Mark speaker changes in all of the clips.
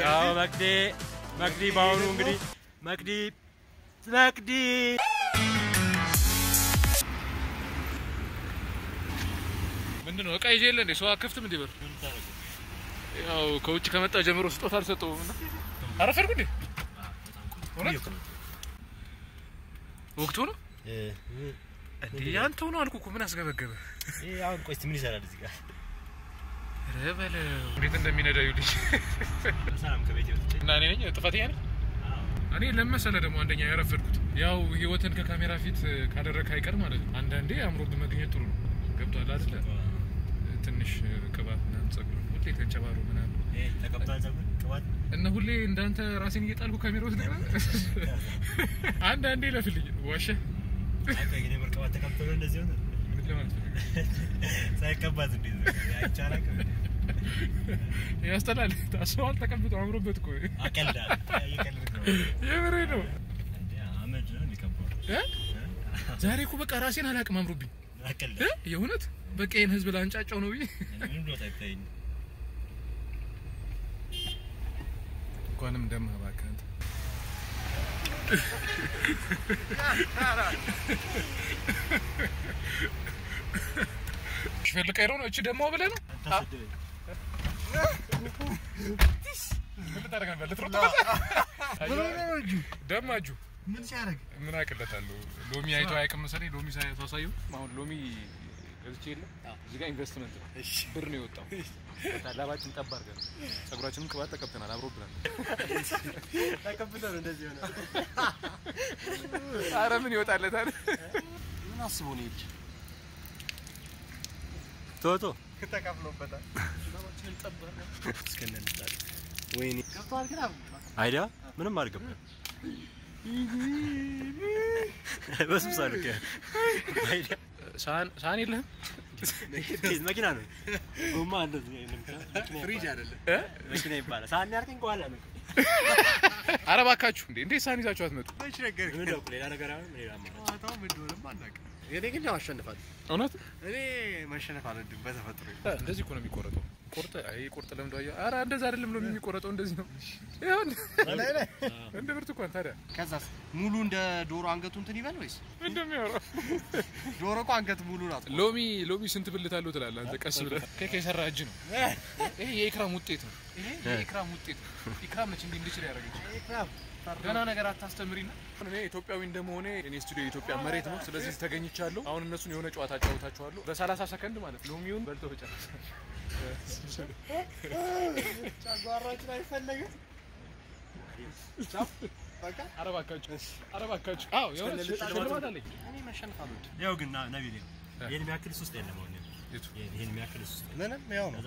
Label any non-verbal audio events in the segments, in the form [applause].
Speaker 1: ያው መቅዲ መቅዲ በአሁኑ እንግዲህ መቅዲ መቅዲ።
Speaker 2: ምንድን ነው እቃ ይዤ የለ እንዴ? ሰው አከፍትም እንዲህ በር ያው ከውጭ ከመጣ ጀምሮ ስጦታ አልሰጠውም እና አረፈድኩ እንዴ? እውነት? ወቅቱ ነው? እንዴ ያንተው ነው አልኩ እኮ። ምን አስገበገበ?
Speaker 1: አሁን ቆይ እስኪ ምን ይሰራል እዚህ ጋር
Speaker 2: እንዴት እንደሚነዳ ይኸውልሽ።
Speaker 1: ሰላም ከቤት ወጥቼ
Speaker 2: እና እኔ ነኝ? ጥፋተኛ ነኝ እኔ ለመሰለ ደግሞ አንደኛ ያረፈድኩት። ያው ህይወትን ከካሜራ ፊት ካደረግክ አይቀር ማለት ነው። አንዳንዴ አምሮብህ መገኘት ጥሩ ነው። ገብቶሃል አይደለ? ትንሽ ቅባት ምናምን ጸጉር ሁሌ ተንጨባሮ ምናምን። እና ሁሌ እንዳንተ ራሴን እየጣልኩ ካሜራ ውስጥ [laughs] አንዳንዴ ለፍልኝ ዋሸ
Speaker 1: ሳይቀባት እንዴት አይቻላል
Speaker 2: ያስጠላል ታስበዋል ተቀብጦ አምሮበት እኮ
Speaker 1: አቀልዳ
Speaker 2: የምሬ ነው? ዛሬ እኮ በቃ ራሴን አላቅም አምሮብኝ? የእውነት በቃ ይህን ህዝብ ላንጫጫው ነው ብዬ እንኳንም ደማ እባክህ አንተ [laughs] ሽፈልቀኝ ነው? እቺ ደሞ ብለህ ነው?
Speaker 1: ታሰደበኝ
Speaker 2: ምን
Speaker 1: ሲያደርግ
Speaker 2: ምን አቅለታለሁ ሎሚ አይቶ አያውቅም መሰለኝ ሎሚ ሳሳየው አሁን ሎሚ ገዝቼ የለ እዚህ ጋር ኢንቨስትመንት ነው? ብር ነው የወጣው ላባችን ጠብ አድርገን ጸጉራችንም ቅባት ተቀብተናል አምሮብናል
Speaker 1: ተቀብቶ ነው እንደዚህ ሆነ
Speaker 2: አረ ምን ይወጣለታል
Speaker 1: ምን አስቦ ነው ይልሽ ቶቶ ወይኔ አይዲያ? ምንም አልገባም በስብሳሉ አይዲያ?
Speaker 2: ሳህን የለህም?
Speaker 1: መኪና ነው። ጎማ እንደዚህ ፍሪጅ አይደለም። መኪና ይባላል። ሳህን ያልከኝ ከኋላ ነው።
Speaker 2: አረ እባካችሁ እንዴ! እንዴት ሳህን ይዛችሁ አትመጡ
Speaker 1: ሌላ ነገር ሌላ አማራጭ
Speaker 3: እኔ ግን ያው አሸንፋለሁ።
Speaker 2: እውነት
Speaker 3: እኔ መሸነፍ አልወድም በተፈጥሮ።
Speaker 2: እንደዚህ እኮ ነው የሚቆረጠው ቁርጥ አይ ቁርጥ ለምዶ አየሁ። ኧረ እንደዛ አይደለም ነው የሚቆረጠው እንደዚህ ነው። ይኸው እንደ- ብርቱካን ታዲያ።
Speaker 3: ከዛስ? ሙሉ እንደ ዶሮ አንገቱ እንትን ይበል ወይስ?
Speaker 2: እንደሚያወራው።
Speaker 3: ዶሮ እኮ አንገት ሙሉ ናት።
Speaker 2: ሎሚ ሎሚ ስንት ብልት አለው ትላለህ አንተ? ቀስ ብለህ። ኬክ የሰራ እጅ ነው። ይሄ የኢክራም ውጤት ነው። ይሄ የኢክራም ውጤት ነው። ኢክራም ነች እንዲህ እንድችል ያደረገች ገና ነገር አታስተምሪና? እኔ ኢትዮጵያዊ እንደመሆኔ እኔ ስቱዲዮ የኢትዮጵያ መሬት ነው። ስለዚህ ተገኝቻለሁ። አሁን እነሱን የሆነ ጨዋታ አጫውታችኋለሁ። በሰላሳ ሰከንድ ማለት ሎሚውን በልቶ በጨረሰ
Speaker 3: ጨጓራችን አይፈለግም።
Speaker 1: ያው ግን ነቢል ይሄን የሚያክል ውስጥ የለም
Speaker 3: ምንም ያው ነው።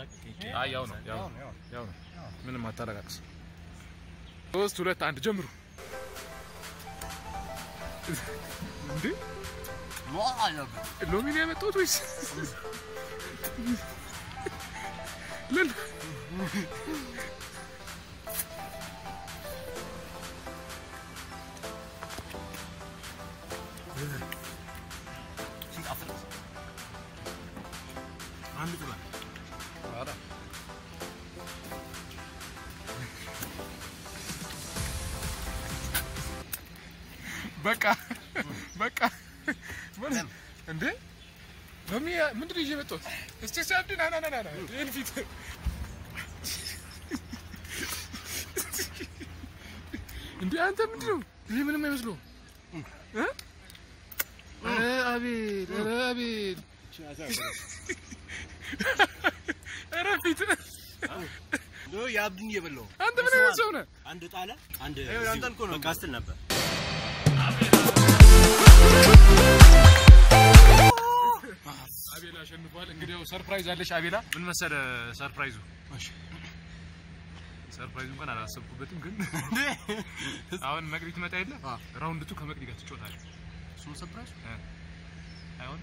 Speaker 2: ያው ያው
Speaker 3: ያው ያው
Speaker 2: ያው ሶስት ሁለት አንድ ጀምሩ እንዴ ሎሚ ነው ያመጣሁት ወይስ ምን? በቃ በቃ። ምን? እንዴ? ሎሚ ምንድን ይዤ የመጣሁት? እስቲ አንዴ ና ና ና ና ይሄን ፊት እንዴ አንተ ምንድን ነው ይሄ ምንም አይመስለውም እ? ኧረ አቤት ኧረ አቤት ኧረ ፊት
Speaker 3: የአብድን እየበላሁ
Speaker 2: አንተ ምን አይነት ሰው ነህ?
Speaker 1: አንድ ጣለ አንድ
Speaker 3: ያንተን እኮ ነው
Speaker 1: በቃ ስትል ነበር
Speaker 2: አቤላ አሸንፏል። እንግዲህ ያው surprise አለሽ አቤላ። ምን መሰለ surprise ኡ? surprise ኡ እንኳን አላሰብኩበትም፣ ግን [laughs] አሁን መቅዲ ትመጣ የለ round two ከመቅዲ ጋር ትጫወታለህ።
Speaker 3: እሱ surprise።
Speaker 2: አይሆን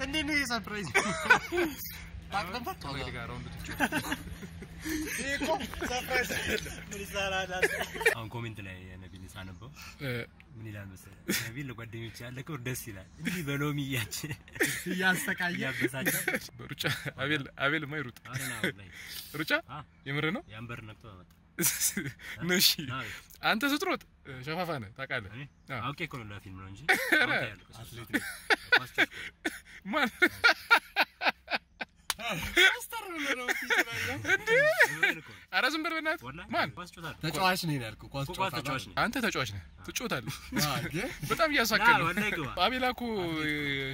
Speaker 3: እንዴት ነው surprise? [laughs] ታውቅ ነበር?
Speaker 2: ከመቅዲ ጋር round two ትጫወታለህ። [laughs]
Speaker 3: ይሄ እኮ ሰርፕራይዝ አይደለም።
Speaker 1: ምን ይሰራል አሁን ኮሜንት ላይ ነቢል ሳነበው ምን ይላል መሰለህ? ነቢል ለጓደኞች ያለ ክብር ደስ ይላል። እንዲህ በሎሚ እያች
Speaker 3: እያሰቃየ
Speaker 1: እያበሳጨ
Speaker 2: ሩጫ አቤል አቤል ማ ይሩጥ
Speaker 1: አረና ላይ
Speaker 2: ሩጫ? የምር ነው?
Speaker 1: ያንበር ነቅቶ መጣ [laughs]
Speaker 2: ነው እሺ። አንተ ስትሮጥ ሸፋፋ ነህ ታውቃለህ?
Speaker 1: አውቄ እኮ ነው ለፊልም ነው እንጂ [laughs]
Speaker 3: አትሌት
Speaker 1: ጨዋታ።
Speaker 2: ማን ኧረ ዝም በል በእናትህ ማን?
Speaker 3: ተጫዋች ነኝ ያልኩህ። ኳስ
Speaker 1: ተጫዋች ነኝ።
Speaker 2: አንተ ተጫዋች ነህ። ትጮታለህ። በጣም
Speaker 1: ግባ።
Speaker 2: አቤላ እኮ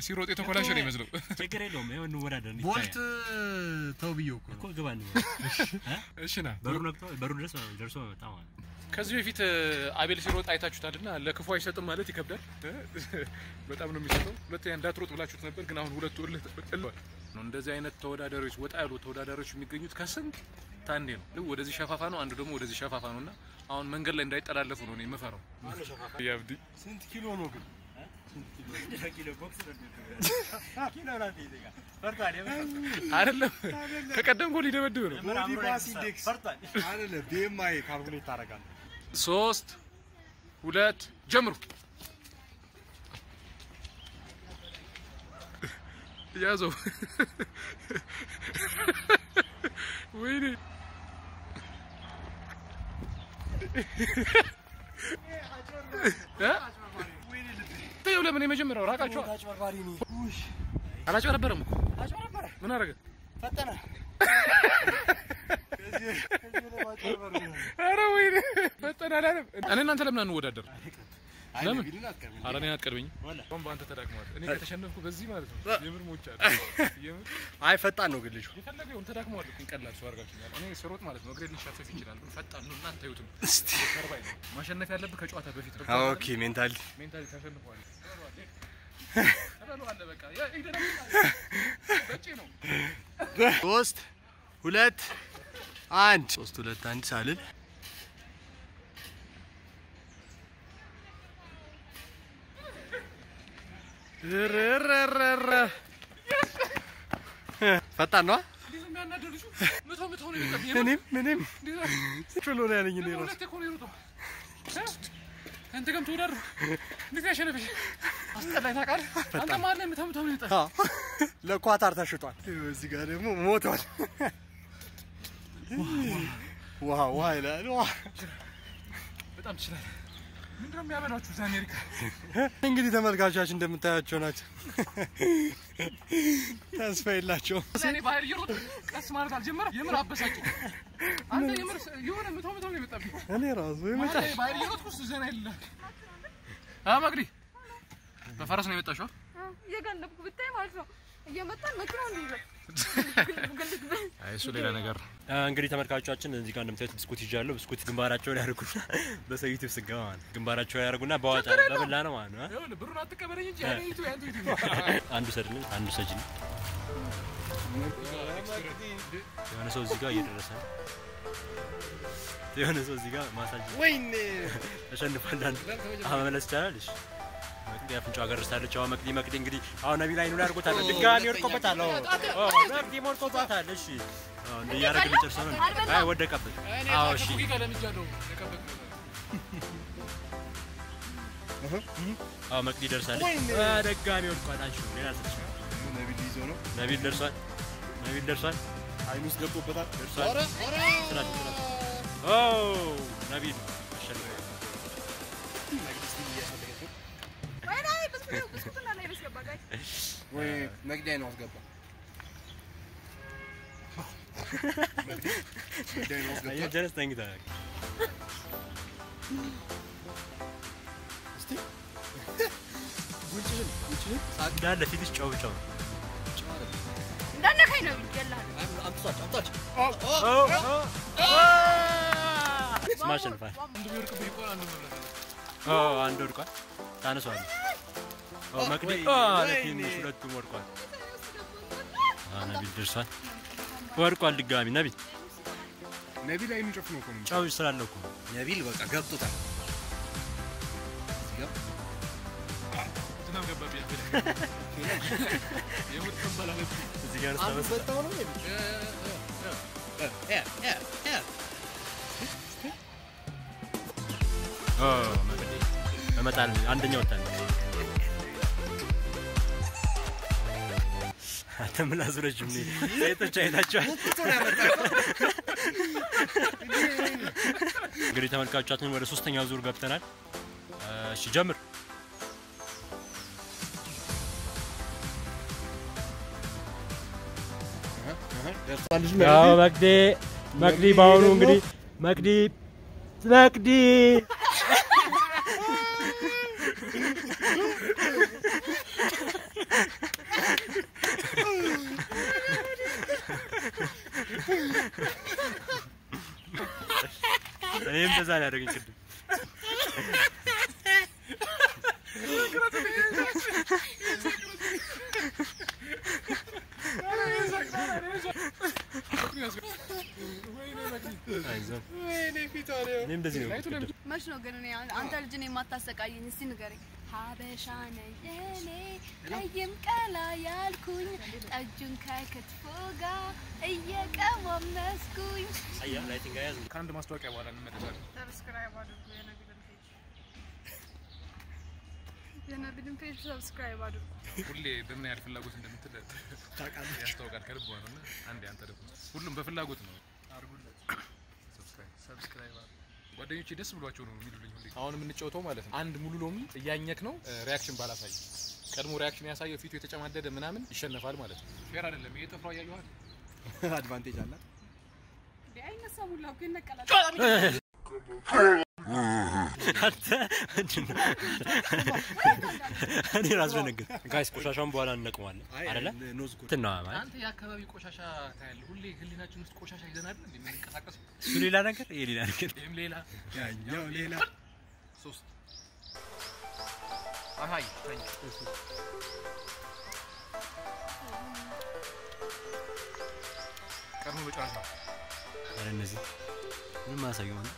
Speaker 2: ሲሮጥ የተኮላሸ ነው ይመስለው
Speaker 1: ችግር የለውም። ይኸው እንወዳደር።
Speaker 3: ቦልት ተው ብዬው እኮ
Speaker 1: እኮ
Speaker 3: ነው።
Speaker 1: ግባ እንበል።
Speaker 2: እሺ ና።
Speaker 1: በሩ ነቅቶ በሩ ድረስ ደርሶ መጣ ማለት ነው።
Speaker 2: ከዚህ በፊት አቤል ሲሮጥ አይታችሁታልና ለክፉ አይሰጥም ማለት ይከብዳል? በጣም ነው የሚሰጠው። ሁለተኛ እንዳትሮጥ ብላችሁት ነበር ግን አሁን ሁለቱ እልህ እልህ ነው። እንደዚህ አይነት ተወዳዳሪዎች ወጣ ያሉ ተወዳዳሪዎች የሚገኙት ከስንት ታንዴ ነው? ወደዚህ ሸፋፋ ነው አንዱ ደግሞ ወደዚህ ሸፋፋ ነው። እና አሁን መንገድ ላይ እንዳይጠላለፉ ነው የምፈራው። ያብዲ
Speaker 3: ስንት ኪሎ ነው ግን?
Speaker 2: አይደለም። ከቀደም ጎል ሊደበድብ ነው። ሶስት ሁለት ጀምሩ ያዘው ወይኔ እ? ተይው ለምን የመጀመሪያው ራቃችኋል አላጭበረበረም እኮ
Speaker 3: አጭበረበረ
Speaker 2: ምን አደረገ
Speaker 3: ፈጠነ።
Speaker 2: ኧረ ወይኔ ፈጠን አላለም እኔ እናንተ ለምን አንወዳደር ለምን?
Speaker 3: አትቀርብኝ።
Speaker 2: ኧረ እኔን
Speaker 1: ወላ
Speaker 2: አሁን በአንተ ተዳክሟል እኔ ከተሸነፍኩ በዚህ ማለት ነው የምር ሞቻለሁ የምር
Speaker 3: አይ ፈጣን ነው ግን ልጁ።
Speaker 2: የፈለገ ይሁን ተዳክመዋል እኮ ሰው አድርጋችሁኛል። እኔ ስሮጥ ማለት ነው እግሬ ሊሻፈፍ ይችላል፣ ግን ፈጣን ነው። እናንተ ይሁትም ተርባይ ነው ማሸነፍ ያለብህ ከጨዋታ በፊት ነው።
Speaker 3: ኦኬ ሜንታሊ
Speaker 2: ሜንታሊ ተሸንፈዋል።
Speaker 3: ሶስት ሁለት አንድ ሶስት ሁለት አንድ ሳልል ረረረረ ፈጣን ነዋ።
Speaker 2: እንዴት ነው የሚያናደው ልጁ? ምታው ምታው ነው የሚጠብቅ። የምር
Speaker 3: እኔም እኔም? ችሎ ነው ያለኝ እኔ ራሱ?
Speaker 2: ከአንተ ጋርም ተወዳድሮ እንዴት ያሸነፈሽ? አስጠላኝ ታውቃለህ። አንተ መሀል ላይ ነው የጠ-
Speaker 3: አዎ፣ ለኳታር ተሽጧል። እዚህ ጋር ደግሞ ሞቷል። ውሃ ውሃ ይላል።
Speaker 2: በጣም ትችላለህ። ምንድን ነው የሚያበላችሁ እዛ አሜሪካ?
Speaker 3: እንግዲህ ተመልካቾቻችን እንደምታያቸው ናቸው። ተስፋ የላቸውም።
Speaker 2: እኔ ባህር እየሮጥኩ ቀስ ማለት አልጀመረም። የምር አበሳጭኝ። አንተ የምር የሆነ ምታው ምታው ነው የመጣብኝ።
Speaker 3: እኔ ራሱ
Speaker 2: መሀል
Speaker 3: ይመጣ
Speaker 2: ላይ ባህር እየሮጥኩ እሱ ዘና ይልላል። አ መቅዲ በፈረስ ነው የመጣሽው?
Speaker 4: እየጋለብኩ ብታይ ማለት ነው። እየመጣን መኪናው እንዲህ
Speaker 2: እሱ ሌላ ነገር ነው።
Speaker 1: እንግዲህ ተመልካቾቻችን እዚህ ጋር እንደምታዩት ብስኩት ይዣለሁ። ብስኩት ግንባራቸውን ያደርጉና [laughs] በሰው ዩቲዩብ ስገባ ማለት ነው ግንባራቸው ያደርጉና በዋጫ በብላ ነው ማለት ነው።
Speaker 2: ብሩን አትቀበለኝ እንጂ ያኔ ይቱ ያንተ ይቱ [laughs]
Speaker 1: አንዱ ሰድልኝ፣ አንዱ ሰጅኝ። የሆነ ሰው እዚህ ጋር እየደረሰ ነው። የሆነ ሰው እዚህ ጋር ማሳጅ
Speaker 3: ወይኔ
Speaker 1: ተሸንፏል። አንዱ መመለስ ይቻላል። እሺ መቅዲ አፍንጫዋ ገርሳለች። አሁን መቅዲ መቅዲ እንግዲህ አሁን ነቢል አይኑን አድርጎታል። ድጋሚ ወድቆበታል። አዎ አዎ፣ መቅዲ ወድቆባታል። እሺ አዎ፣ እንደ እያደረግን ጨርሰን ነው። አይ ወደቀበት። አዎ እሺ አዎ መቅዲ ደርሳለች። ድጋሚ ወድቋል። አንቺ ሌላ ስልሽ
Speaker 3: ነቢል ይዞ ነው
Speaker 1: ነቢል ደርሷል። ነቢል ደርሷል።
Speaker 3: አይኑ ውስጥ ገብቶበታል።
Speaker 1: ደርሷል። ስራት ስራት ኦ ነቢል
Speaker 3: ወይ መግደያ ነው አስገባ
Speaker 1: ጀለስ
Speaker 3: ጉንጭህን
Speaker 1: እንዳለ ፊትሽ ጨው ጨው ነው።
Speaker 4: ይገላል።
Speaker 1: ወድቋል። ታነሷለህ። ኦ መቅዲ ሁለቱም ወድቋል። ነቢል ደርሷል። ወድቋል ድጋሚ ነቢል
Speaker 2: ነቢል አይኑ ጨፍኖ እኮ ነው
Speaker 1: ጨው ስላለው እኮ
Speaker 3: ነቢል በቃ ገብቶታል።
Speaker 2: ዝናብ ገባብኝ
Speaker 1: እዚህ ጋር
Speaker 3: ነው
Speaker 1: አንደኛ ወጣለሁ። አንተ ምላሱ ረጅም ነው። ሴቶች አይታችኋል። እንግዲህ ተመልካቾቻችን ወደ ሶስተኛ ዙር ገብተናል። እሺ ጀምር። ያው መቅዲ መቅዲ በአሁኑ እንግዲህ መቅዲ መቅዲ እኔም እንደዛ ነው ያደረገኝ ቅድም። አይዞህ። እኔም እንደዚህ ነው ቅድም።
Speaker 4: መች ነው ግን አንተ ልጅ እኔን የማታሰቃየኝ? እስቲ ንገረኝ። ሀበሻ ነኝ እኔ ቀይም ቀላ ያልኩኝ ጠጁን ከክትፎ ጋር
Speaker 1: አያዝ
Speaker 2: ከአንድ ማስታወቂያ በኋላ እንመለሳለን።
Speaker 4: Subscribe አድርጉ። የነቢልን page subscribe አድርጉ።
Speaker 2: ሁሌ በምን ያህል ፍላጎት እንደምትል ያስታውቃል። ከልቧ ነው እና አንዴ አንተ ደግሞ ሁሉም በፍላጎት ነው። Subscribe ጓደኞቼ ደስ ብሏቸው ነው የሚሉልኝ ሁሌ። አሁን የምንጫወተው ማለት ነው አንድ ሙሉ ሎሚ እያኘክ ነው reaction ባላሳይ ቀድሞ reaction ያሳየው ፊቱ የተጨማደደ ምናምን ይሸነፋል ማለት ነው። Fair አይደለም ይሄ ጥፍሯ እያየኋት
Speaker 3: advantage [laughs] አላት።
Speaker 4: አይነሳም ሁላ እኮ ይነቀላል።
Speaker 1: አንተ? እኔ ራሱ ደነገጥኩ። Guys ቆሻሻውን በኋላ እንነቅመዋለን አይደለ? ነው ማለት
Speaker 2: አንተ የአካባቢ ቆሻሻ ታያለህ። ሁሌ ህሊናችን ውስጥ ቆሻሻ ይዘን አይደል እንዴ የምንንቀሳቀሰው?
Speaker 1: እሱ ሌላ ነገር ይሄ ሌላ ነገር
Speaker 2: ይህም ሌላ
Speaker 3: ያኛው ሌላ
Speaker 2: ሶስት አሃይ ተኝ ቀድሞ በጨረሻ
Speaker 1: ኧረ እነዚህ ምንም አያሳየው ነው።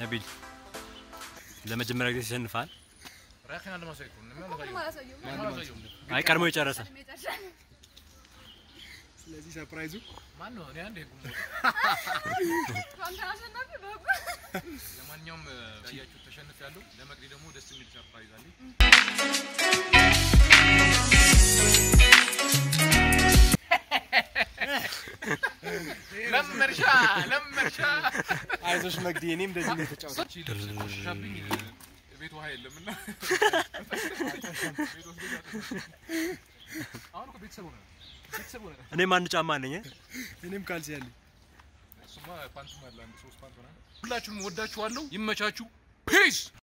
Speaker 1: ነቢል ለመጀመሪያ ጊዜ
Speaker 2: ማሳየው
Speaker 1: አይ ቀድሞ የጨረሰ
Speaker 3: ስለዚህ surprise ኡ
Speaker 2: ማን ነው? እኔ ለማንኛውም ያያችሁ ተሸንፍ ያለው ለመቅዲ ደግሞ ደስ የሚል surprise አለኝ። ለመርሻ ለመርሻ
Speaker 3: አይዞሽ መቅዲ፣ እኔም እንደዚህ ነው
Speaker 2: ልብስ ቆሻሻብኝ ቤት ውሃ የለምና አሁን እኮ ቤተሰብ ሆነ ቤተሰብ ሆነ።
Speaker 1: እኔም አንድ ጫማ አለኝ።?
Speaker 3: እኔም ካልሲ ያለኝ
Speaker 2: እሱማ ፓንትም አለ አንድ ሶስት ፓንት ሆነ። ሁላችሁንም ወዳችኋለሁ። ይመቻችሁ። Peace